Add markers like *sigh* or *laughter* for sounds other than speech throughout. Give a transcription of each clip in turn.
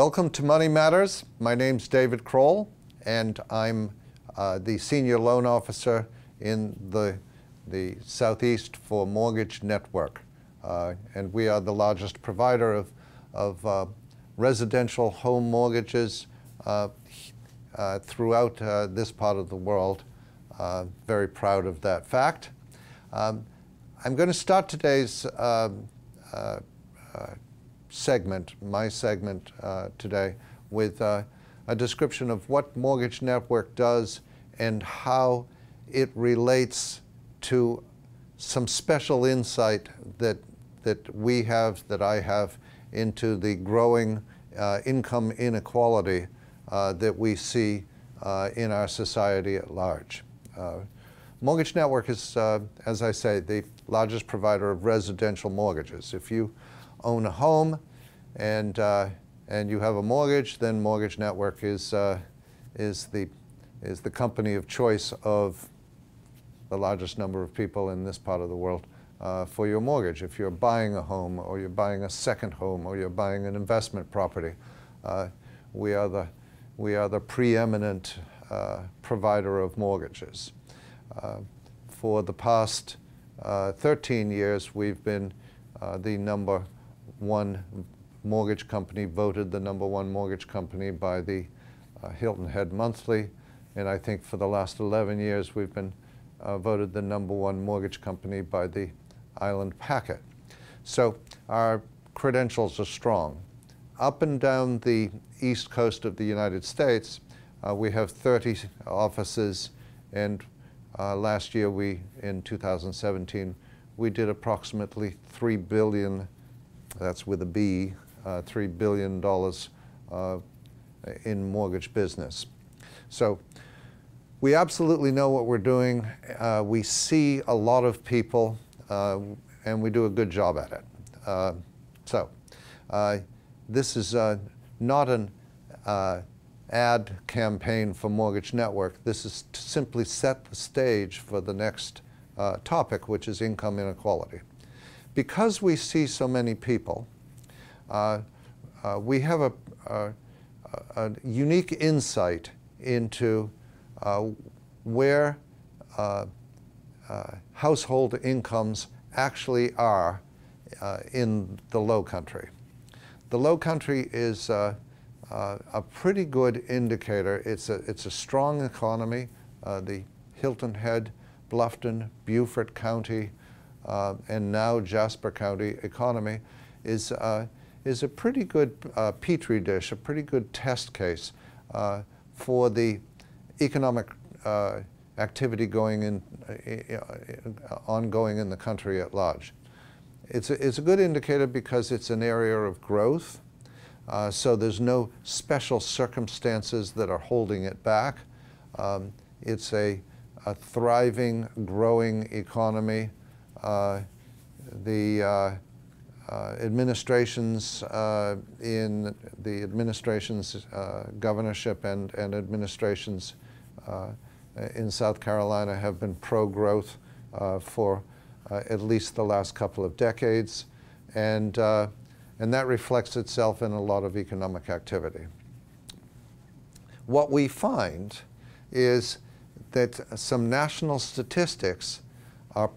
Welcome to Money Matters. My name's David Crowell, and I'm uh, the Senior Loan Officer in the, the Southeast for Mortgage Network. Uh, and we are the largest provider of, of uh, residential home mortgages uh, uh, throughout uh, this part of the world. very proud of that fact. Um, I'm going to start today's um, segment, my segment today, with a description of what Mortgage Network does and how it relates to some special insight that, that we have, that I have, into the growing uh, income inequality uh, that we see uh, in our society at large. Uh, mortgage Network is, uh, as I say, the largest provider of residential mortgages. If you own a home and, uh, and you have a mortgage, then Mortgage Network is, is, the, is the company of choice of the largest number of people in this part of the world uh, for your mortgage. If you're buying a home or you're buying a second home or you're buying an investment property, uh, we, are the, we are the preeminent uh, provider of mortgages. Uh, for the past uh, 13 years, we've been uh, the number one mortgage company, voted the number one mortgage company by the Hilton Head Monthly. And I think for the last 11 years, we've been voted the number one mortgage company by the Island Packet. So our credentials are strong. Up and down the east coast of the United States, uh, we have 30 offices, and uh, last year we, in 2017, we did approximately three billion, that's with a B, uh, three billion dollars uh, in mortgage business. So we absolutely know what we're doing. Uh, we see a lot of people uh, and we do a good job at it. Uh, so uh, this is not an ad campaign for Mortgage Network. This is to simply set the stage for the next topic, which is income inequality. Because we see so many people, uh, uh, we have a, a, a, unique insight into where uh, household incomes actually are uh, in the low country. The low country is uh, a pretty good indicator. It's a, it's a strong economy. the Hilton Head, Bluffton, Beaufort County, uh, and now Jasper County economy is, uh, is a pretty good uh, petri dish, a pretty good test case for the economic activity going in, uh, uh, ongoing in the country at large. It's a, it's a good indicator because it's an area of growth, uh, so there's no special circumstances that are holding it back. Um, it's a, a, thriving, growing economy. Uh, the uh, uh, administrations in the administration's governorship and, and administrations in South Carolina have been pro-growth for at least the last couple of decades, and, and that reflects itself in a lot of economic activity. What we find is that some national statistics are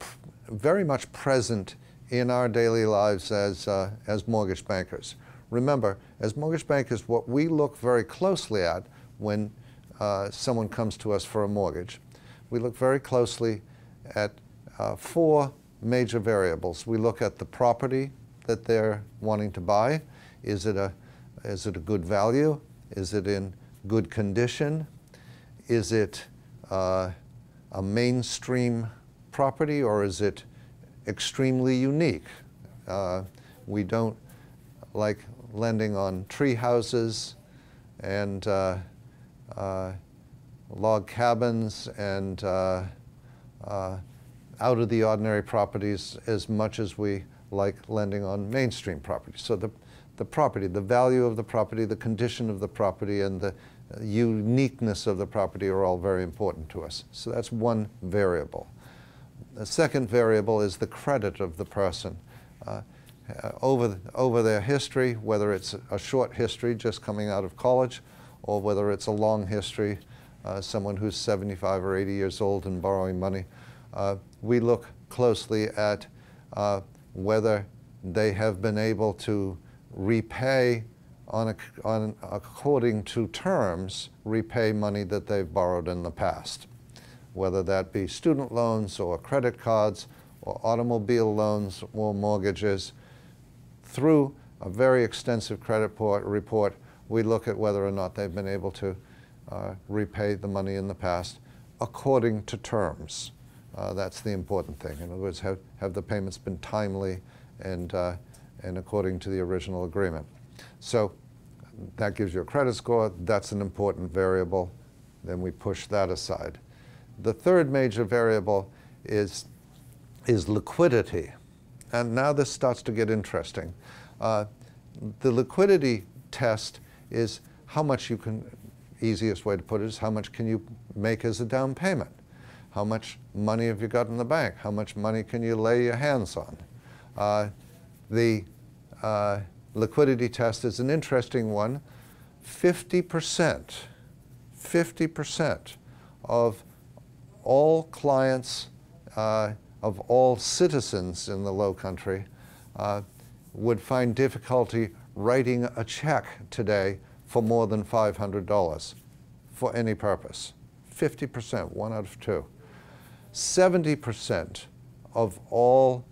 very much present in our daily lives as, uh, as mortgage bankers. Remember, as mortgage bankers, what we look very closely at when uh, someone comes to us for a mortgage, we look very closely at uh, four major variables. We look at the property that they're wanting to buy. Is it a, is it a good value? Is it in good condition? Is it uh, a mainstream property or is it extremely unique? Uh, we don't like lending on tree houses and uh, uh, log cabins and uh, uh, out of the ordinary properties as much as we like lending on mainstream properties. So the, the property, the value of the property, the condition of the property, and the uniqueness of the property are all very important to us. So that's one variable. The second variable is the credit of the person. Uh, uh, over, over their history, whether it's a short history just coming out of college, or whether it's a long history, uh, someone who's 75 or 80 years old and borrowing money, uh, we look closely at uh, whether they have been able to repay on, a, on according to terms, repay money that they've borrowed in the past, whether that be student loans or credit cards or automobile loans or mortgages. Through a very extensive credit report, we look at whether or not they've been able to uh, repay the money in the past according to terms. Uh, that's the important thing. In other words, have, have the payments been timely and, uh, and according to the original agreement. So that gives you a credit score. That's an important variable. Then we push that aside. The third major variable is, is liquidity. And now this starts to get interesting. Uh, the liquidity test is how much you can, easiest way to put it is how much can you make as a down payment? How much money have you got in the bank? How much money can you lay your hands on? Uh, the uh, liquidity test is an interesting one. 50%, 50% of all clients, uh, of all citizens in the low country uh, would find difficulty writing a check today for more than $500 for any purpose. 50%, one out of two. 70% of all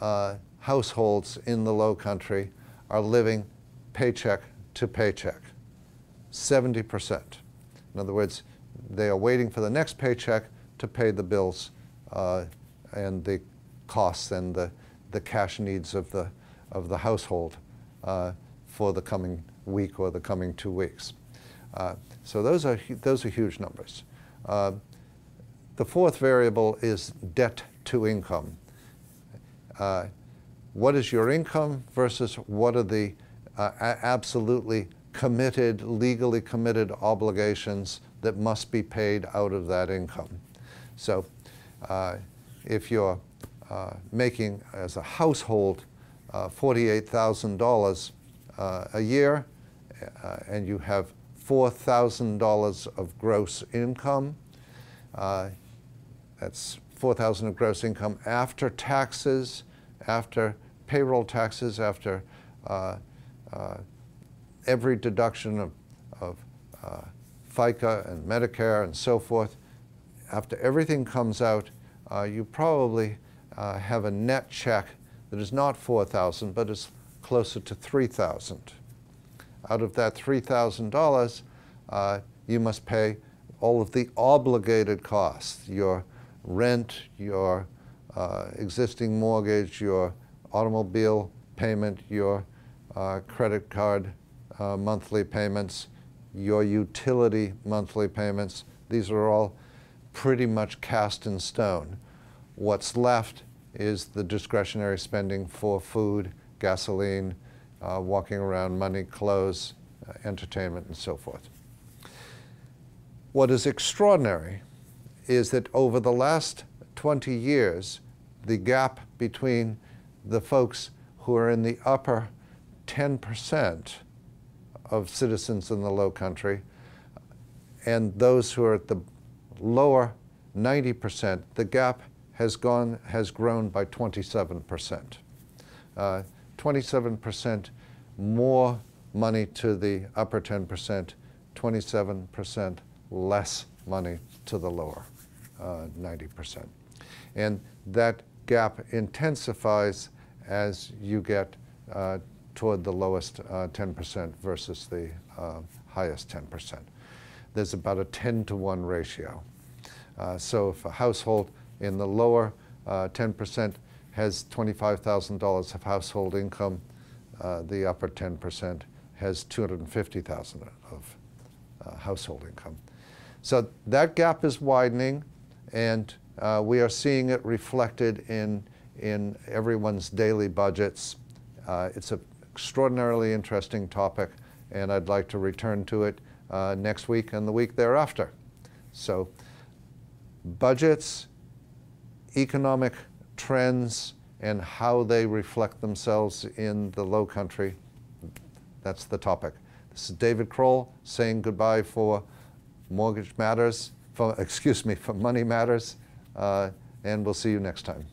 uh, households in the low country are living paycheck to paycheck. 70%. In other words, they are waiting for the next paycheck to pay the bills uh, and the costs and the, the cash needs of the, of the household uh, for the coming week or the coming two weeks. Uh, so those are, those are huge numbers. The fourth variable is debt to income. Uh, what is your income versus what are the uh, absolutely committed, legally committed obligations that must be paid out of that income. So uh, if you're uh, making as a household uh, $48,000 uh, a year uh, and you have $4,000 of gross income, that's 4,000 of gross income after taxes, after payroll taxes after uh, uh, every deduction of, of uh, FICA and Medicare and so forth, after everything comes out, uh, you probably uh, have a net check that is not 4,000 but is closer to 3,000. Out of that $3,000, uh, you must pay all of the obligated costs, your rent, your existing mortgage, your automobile payment, your uh, credit card uh, monthly payments, your utility monthly payments. These are all pretty much cast in stone. What's left is the discretionary spending for food, gasoline, uh, walking around, money, clothes, uh, entertainment, and so forth. What is extraordinary is that over the last 20 years, the gap between the folks who are in the upper 10% of citizens in the low country and those who are at the lower 90%, the gap has gone, has grown by 27%. 27% uh, more money to the upper 10%, 27% less money to the lower uh, 90%. And that gap intensifies as you get uh, toward the lowest 10% uh, versus the uh, highest 10%. There's about a 10 to 1 ratio. Uh, so if a household in the lower 10% has $25,000 of household income, the upper 10% has 250,000 of uh, household income. So that gap is widening, and uh, we are seeing it reflected in in everyone's daily budgets. Uh, it's an extraordinarily interesting topic, and I'd like to return to it uh, next week and the week thereafter. So, budgets, economic trends, and how they reflect themselves in the low country. That's the topic. This is David Crowell saying goodbye for Mortgage Matters, for, *laughs* excuse me, for Money Matters, uh, and we'll see you next time.